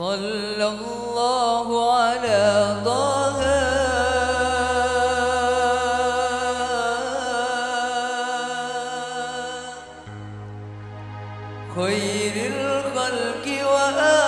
صلى الله خير الخلق وآخر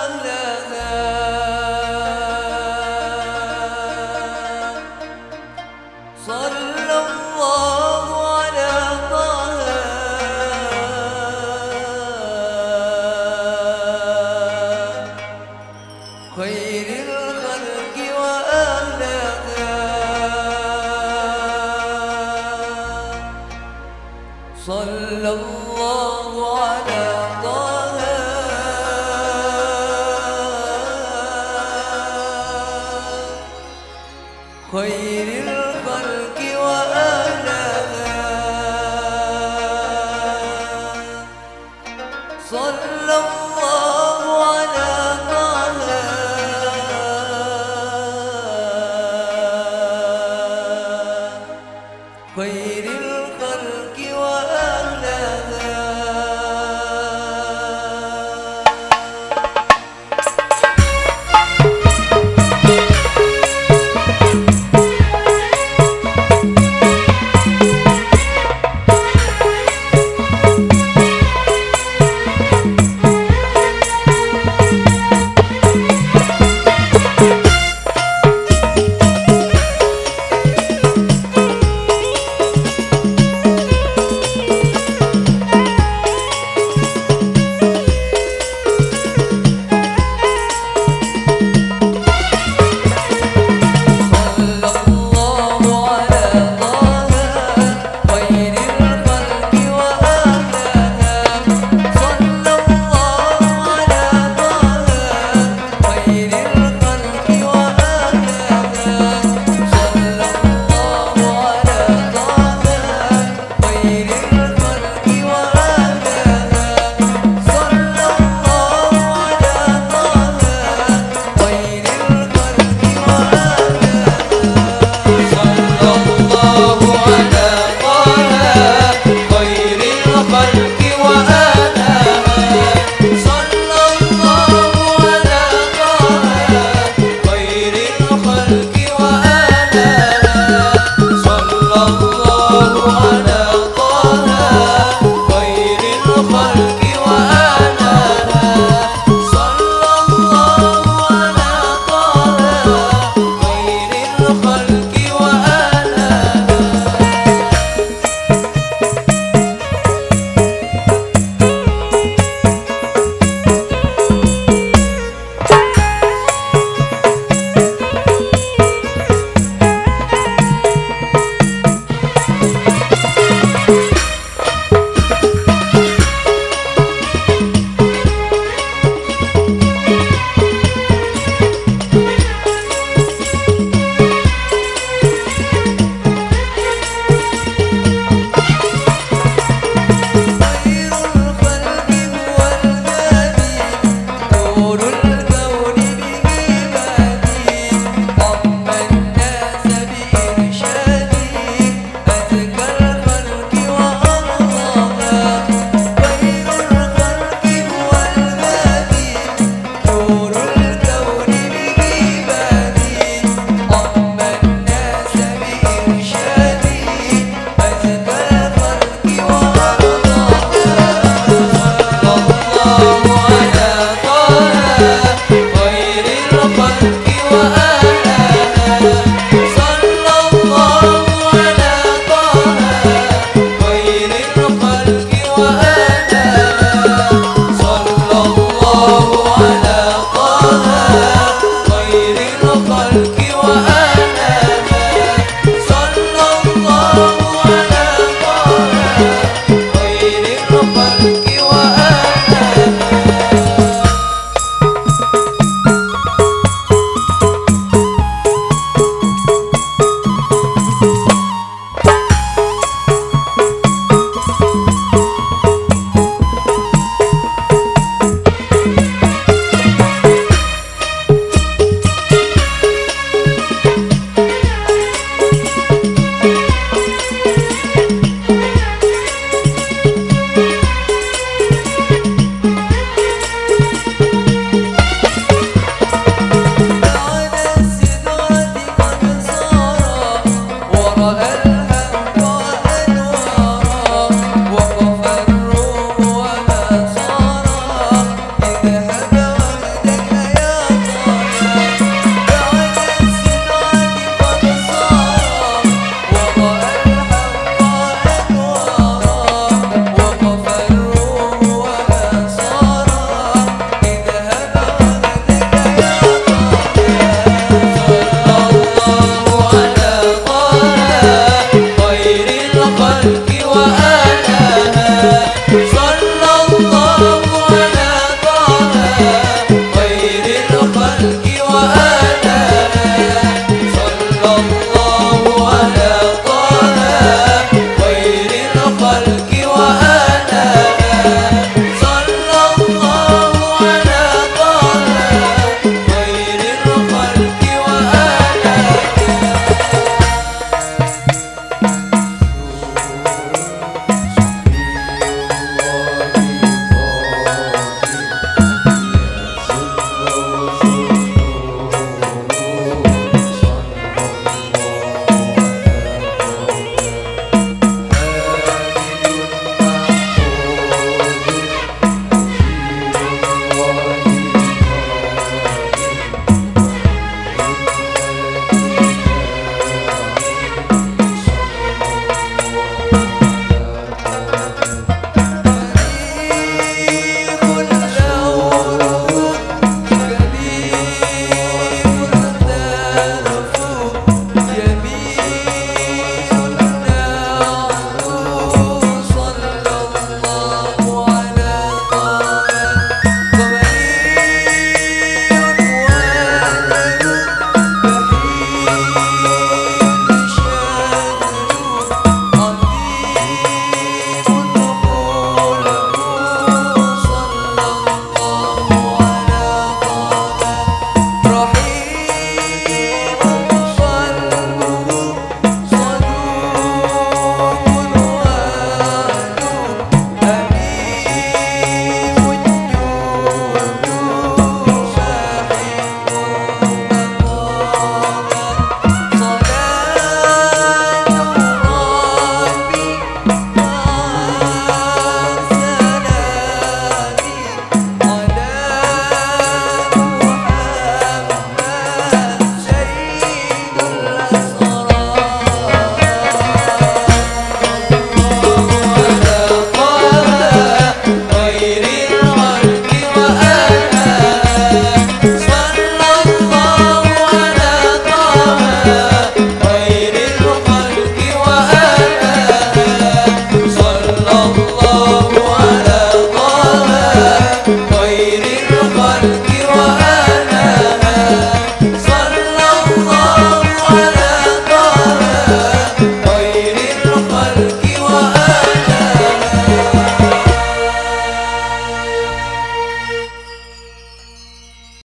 خير الخلق